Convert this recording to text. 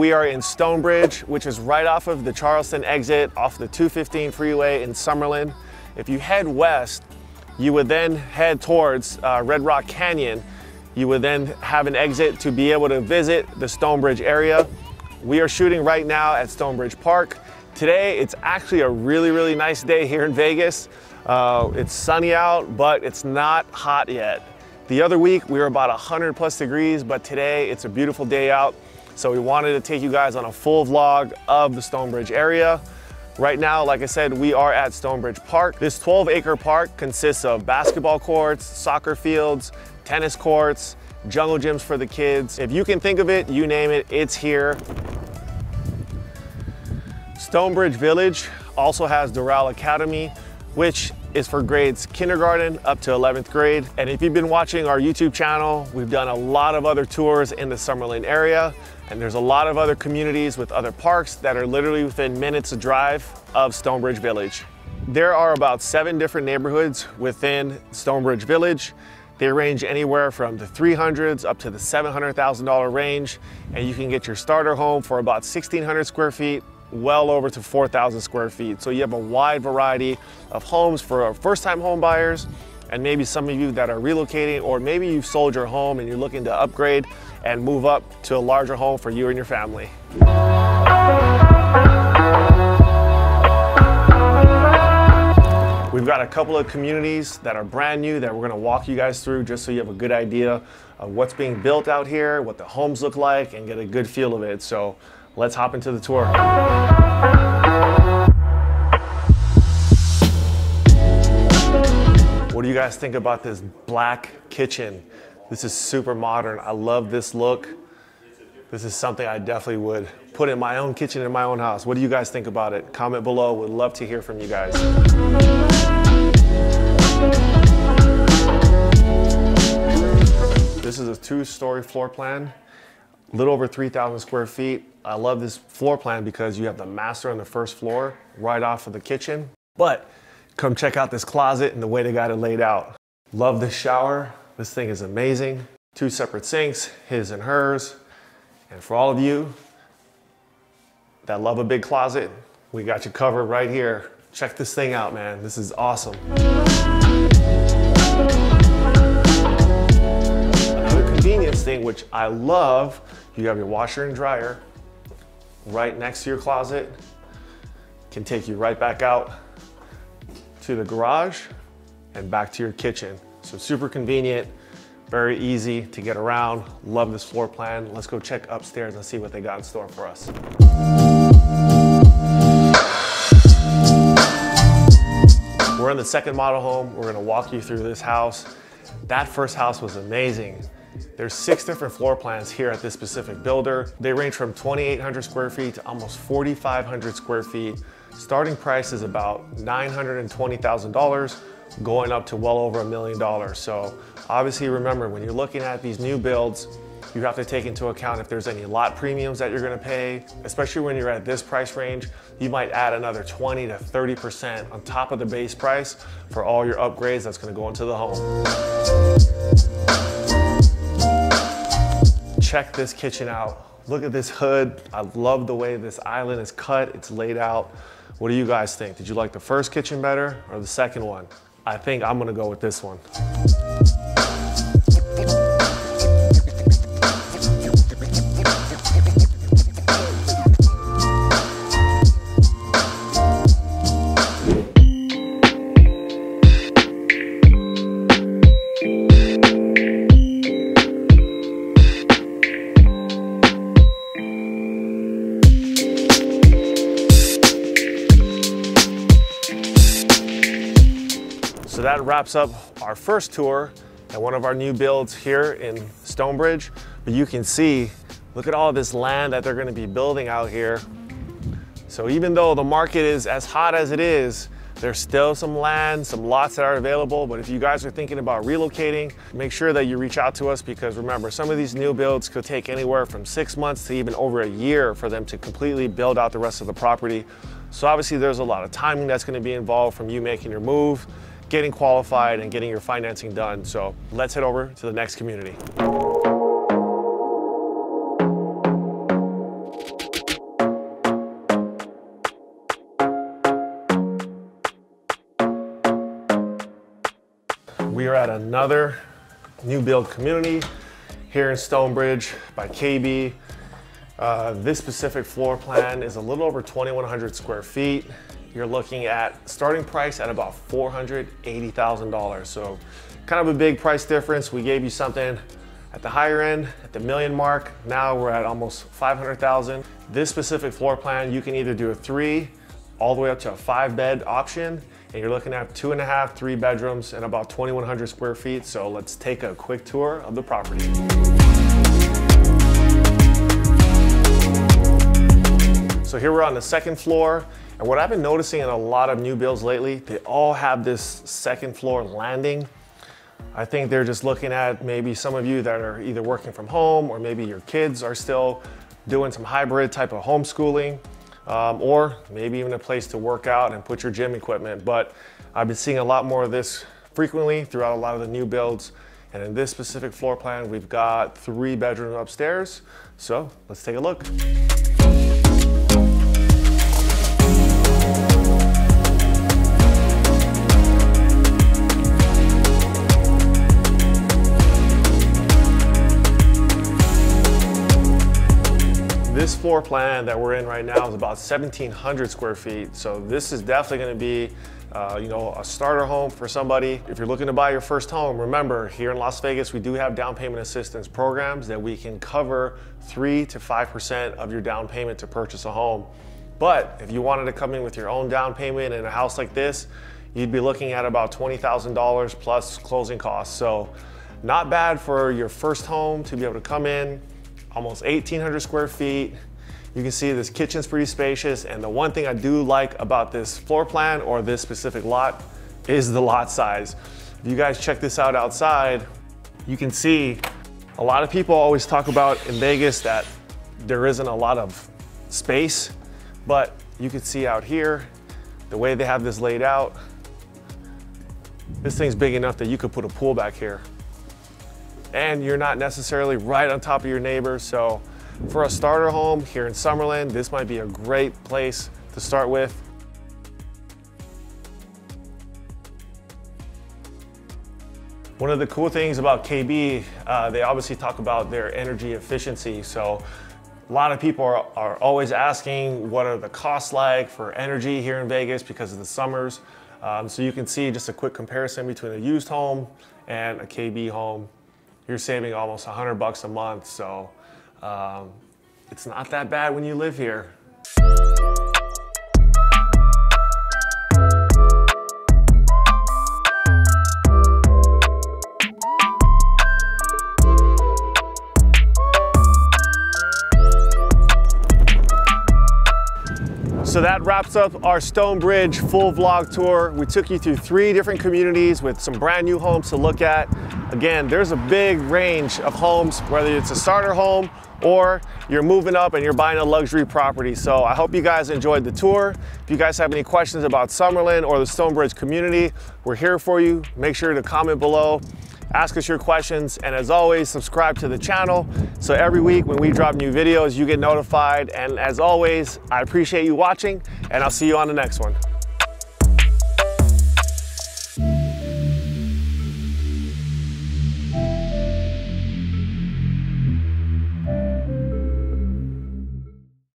We are in Stonebridge, which is right off of the Charleston exit off the 215 freeway in Summerlin. If you head west, you would then head towards uh, Red Rock Canyon. You would then have an exit to be able to visit the Stonebridge area. We are shooting right now at Stonebridge Park. Today, it's actually a really, really nice day here in Vegas. Uh, it's sunny out, but it's not hot yet. The other week, we were about 100 plus degrees, but today it's a beautiful day out. So we wanted to take you guys on a full vlog of the Stonebridge area. Right now, like I said, we are at Stonebridge Park. This 12 acre park consists of basketball courts, soccer fields, tennis courts, jungle gyms for the kids. If you can think of it, you name it, it's here. Stonebridge Village also has Doral Academy, which is for grades kindergarten up to 11th grade. And if you've been watching our YouTube channel, we've done a lot of other tours in the Summerlin area. And there's a lot of other communities with other parks that are literally within minutes of drive of Stonebridge Village. There are about seven different neighborhoods within Stonebridge Village. They range anywhere from the 300s up to the $700,000 range. And you can get your starter home for about 1,600 square feet well over to 4,000 square feet. So you have a wide variety of homes for first-time home buyers and maybe some of you that are relocating or maybe you've sold your home and you're looking to upgrade and move up to a larger home for you and your family. We've got a couple of communities that are brand new that we're gonna walk you guys through just so you have a good idea of what's being built out here, what the homes look like, and get a good feel of it. So let's hop into the tour. What do you guys think about this black kitchen? This is super modern. I love this look. This is something I definitely would put in my own kitchen in my own house. What do you guys think about it? Comment below. Would love to hear from you guys. This is a two-story floor plan, a little over 3,000 square feet. I love this floor plan because you have the master on the first floor right off of the kitchen. But come check out this closet and the way they got it laid out. Love this shower. This thing is amazing. Two separate sinks, his and hers. And for all of you that love a big closet, we got you covered right here. Check this thing out, man. This is awesome. Another convenience thing, which I love, you have your washer and dryer right next to your closet. Can take you right back out to the garage and back to your kitchen. So super convenient, very easy to get around. Love this floor plan. Let's go check upstairs and see what they got in store for us. We're in the second model home. We're gonna walk you through this house. That first house was amazing. There's six different floor plans here at this specific builder. They range from 2,800 square feet to almost 4,500 square feet. Starting price is about $920,000 going up to well over a million dollars. So obviously remember when you're looking at these new builds, you have to take into account if there's any lot premiums that you're gonna pay, especially when you're at this price range, you might add another 20 to 30% on top of the base price for all your upgrades that's gonna go into the home. Check this kitchen out. Look at this hood. I love the way this island is cut, it's laid out. What do you guys think? Did you like the first kitchen better or the second one? I think I'm gonna go with this one. Wraps up our first tour at one of our new builds here in Stonebridge. But you can see, look at all this land that they're gonna be building out here. So even though the market is as hot as it is, there's still some land, some lots that are available, but if you guys are thinking about relocating, make sure that you reach out to us because remember, some of these new builds could take anywhere from six months to even over a year for them to completely build out the rest of the property. So obviously there's a lot of timing that's gonna be involved from you making your move getting qualified and getting your financing done. So let's head over to the next community. We are at another new build community here in Stonebridge by KB. Uh, this specific floor plan is a little over 2,100 square feet. You're looking at starting price at about $480,000. So kind of a big price difference. We gave you something at the higher end, at the million mark. Now we're at almost 500,000. This specific floor plan, you can either do a three all the way up to a five bed option and you're looking at two and a half, three bedrooms and about 2,100 square feet. So let's take a quick tour of the property. So here we're on the second floor. And what I've been noticing in a lot of new builds lately, they all have this second floor landing. I think they're just looking at maybe some of you that are either working from home or maybe your kids are still doing some hybrid type of homeschooling um, or maybe even a place to work out and put your gym equipment. But I've been seeing a lot more of this frequently throughout a lot of the new builds. And in this specific floor plan, we've got three bedrooms upstairs. So let's take a look. Floor plan that we're in right now is about 1,700 square feet. So this is definitely gonna be uh, you know, a starter home for somebody. If you're looking to buy your first home, remember here in Las Vegas, we do have down payment assistance programs that we can cover three to 5% of your down payment to purchase a home. But if you wanted to come in with your own down payment in a house like this, you'd be looking at about $20,000 plus closing costs. So not bad for your first home to be able to come in, almost 1,800 square feet. You can see this kitchen's pretty spacious. And the one thing I do like about this floor plan or this specific lot is the lot size. If you guys check this out outside, you can see a lot of people always talk about in Vegas that there isn't a lot of space, but you can see out here, the way they have this laid out, this thing's big enough that you could put a pool back here and you're not necessarily right on top of your neighbor, So for a starter home here in Summerlin, this might be a great place to start with. One of the cool things about KB, uh, they obviously talk about their energy efficiency. So a lot of people are, are, always asking what are the costs like for energy here in Vegas because of the summers. Um, so you can see just a quick comparison between a used home and a KB home you're saving almost 100 bucks a month. So um, it's not that bad when you live here. So that wraps up our Stonebridge full vlog tour. We took you through three different communities with some brand new homes to look at. Again, there's a big range of homes, whether it's a starter home or you're moving up and you're buying a luxury property. So I hope you guys enjoyed the tour. If you guys have any questions about Summerlin or the Stonebridge community, we're here for you. Make sure to comment below ask us your questions, and as always, subscribe to the channel. So every week when we drop new videos, you get notified. And as always, I appreciate you watching, and I'll see you on the next one.